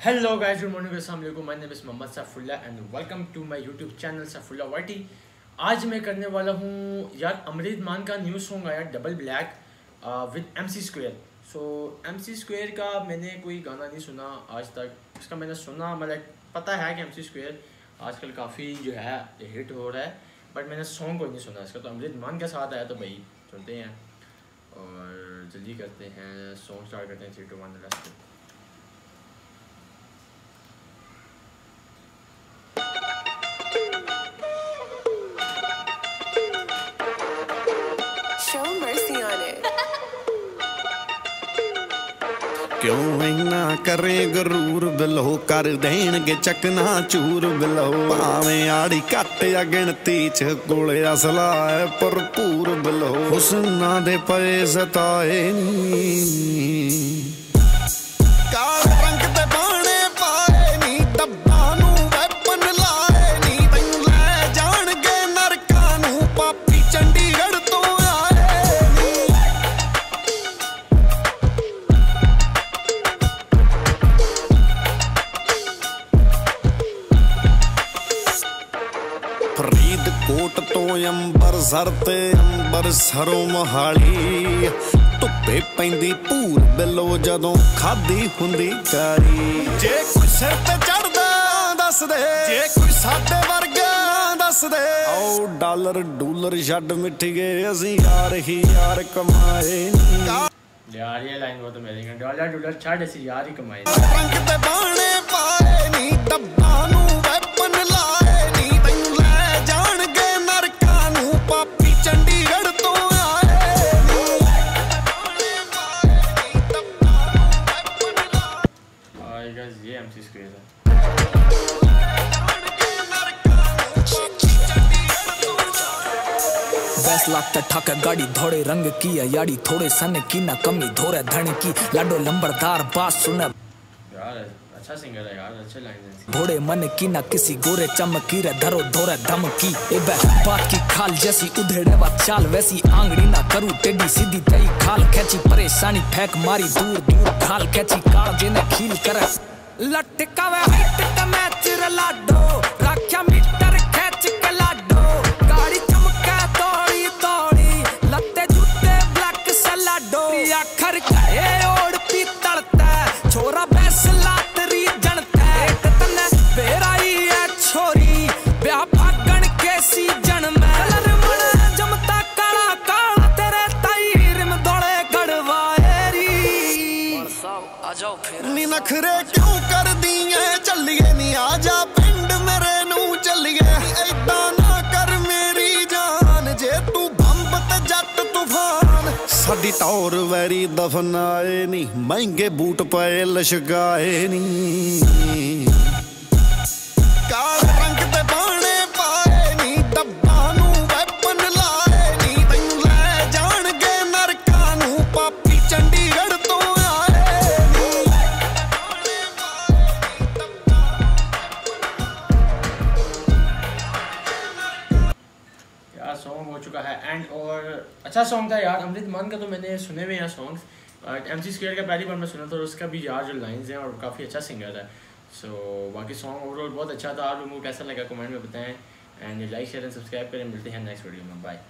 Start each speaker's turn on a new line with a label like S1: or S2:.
S1: Hello good morning अस्सलाम वालेकुम my name is Mohammad Safulla and welcome to my YouTube channel Safulla वाटी आज मैं करने वाला हूँ यार अमरीद मान का न्यू सॉन्ग आया double black with M C square so M C square का मैंने कोई गाना नहीं सुना आज तक। उसका मैंने सुना मतलब पता है कि एम सी स्क्वेयर आजकल काफ़ी जो है हिट हो रहा है बट मैंने सॉन्ग को नहीं सुना। इसका तो अमरीद मान के साथ आया तो भाई, सुनते हैं। और जल्दी करते हैं सॉन्ग स्टार्ट करते हैं थ्री टू वन रेस्ट
S2: ਕਿਉਂ ਇੰਨਾ ਕਰੇ ਗਰੂਰ? ਬਿਲੋ ਕਰ ਦੇਣਗੇ ਚਕਨਾ ਚੂਰ ਬਿਲੋ। ਭਾਵੇਂ ਆੜੀ ਘੱਟ ਆ, ਗਿਣਤੀ ਚ ਕੋਲ ਅਸਲਾ ਹੈ ਭਰਪੂਰ ਬਿਲੋ। ਹੁਸਨਾਂ ਦੇ ਪਏ ਸਤਾਏ ਨੀ। ਫਰੀਦਕੋਟ ਤੋਂ ਅੰਬਰਸਰ ਤੇ ਅੰਬਰਸਰੋਂ ਮਹਾਲੀ। ਧੁੱਪੇ ਪੈਂਦੀ ਪੂਰ ਬਿਲੋ ਜਦੋਂ ਖਾਦੀ ਹੁੰਦੀ ਕਾਰੀ ਜੇ ਕੋਈ ਸਿਰ ਤੇ ਚੜਦਾ ਦੱਸ ਦੇ। ਜੇ ਕੋਈ ਸਾਡੇ ਵਰਗਾ ਦੱਸ ਦੇ। ਓ ਡਾਲਰ ਡੂਲਰ ਛੱਡ ਮਿੱਠ ਗਏ ਅਸੀਂ ਯਾਰ ਹੀ ਯਾਰ ਕਮਾਏ
S1: ਯਾਰ ਇਹ ਲਾਈਨ ਉਹ ਤਾਂ ਮੇਰੇ ਡਾਲਰ ਡੂਲਰ ਛੱਡ ਅਸੀਂ ਯਾਰ ਹੀ ਕਮਾਏ
S2: ਰੰਗ ਤੇ ਬਾਣੇ ਪਾਏ ਨਹੀਂ ਡੱਬਾ
S1: guys ये एम सी स्क्वेयर है
S3: वैस लगता ठक गाड़ी धोड़े रंग की है याड़ी थोड़े सन की ना कमी धोरे धन की लाडो लंबरदार बात सुने
S1: अच्छा सिंगर है यार अच्छे है
S3: मन की ना किसी गोरे चमकी रे धरो धोरे धमकी ए बात की खाल जैसी उधेड़े वा चाल वैसी आंगड़ी ना करूँ टेढ़ी सीधी तई खाल खेची परेशानी फेंक मारी दूर दूर खाल खेची काल जिने खील करे लटकावे हिट ते मैच राख्या मीटर के लाडो। गाड़ी चमके तोड़ी तोड़ी। लत्ते जूते ब्लैक आखर ओड़ पी तड़ता। छोरा बैस लातरी जनता। एक तने है छोरी। ब्याह के कलर मन जमता काला काला तेरे ताई दौड़े गड़वाएरी आ जाओ फिर।
S2: नी नखरे के ਸਾਡੀ ਟੌਰ ਵੈਰੀ ਦਫਨਾਏ ਨੀ ਮਹਿੰਗੇ ਬੂਟ ਪਏ ਲਸ਼ਕਾਏ ਨੀ।
S1: अच्छा सॉन्ग था यार अमृत मान का तो मैंने सुने हुए यार songs but M C square का पहली बार मैं सुना था और उसका भी यार जो लाइन्स हैं और काफ़ी अच्छा सिंगर है सो so, बाकी सॉन्ग ओवरऑल बहुत अच्छा था आप लोगों को कैसा लगा कमेंट में बताएँ and like share and subscribe करें। मिलते हैं नेक्स्ट वीडियो में। बाय